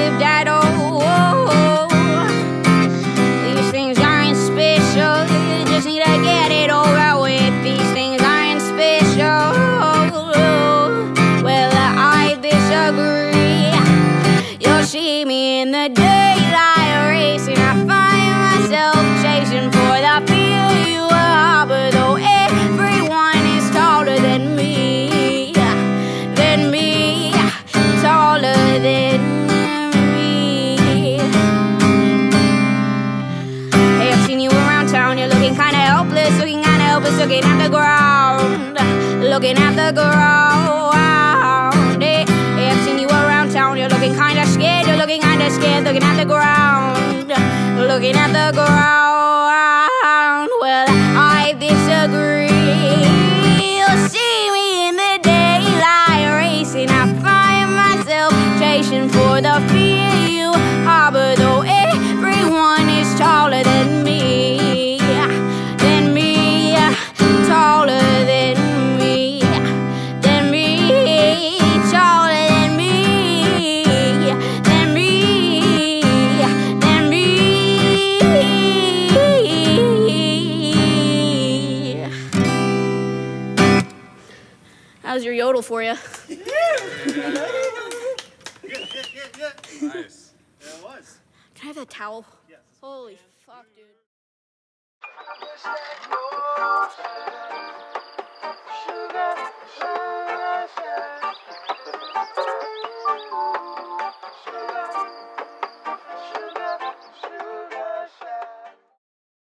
lived at all. These things aren't special, you just need to get it over with. These things aren't special. Well, I disagree. You'll see me in the day. Looking at the ground, looking at the ground. Eh, hey, hey, I've seen you around town, you're looking kinda scared, you're looking kinda scared, looking at the ground, looking at the ground. How's your yodel for you? Nice. Yeah, it was. Can I have that towel? Holy fuck, dude.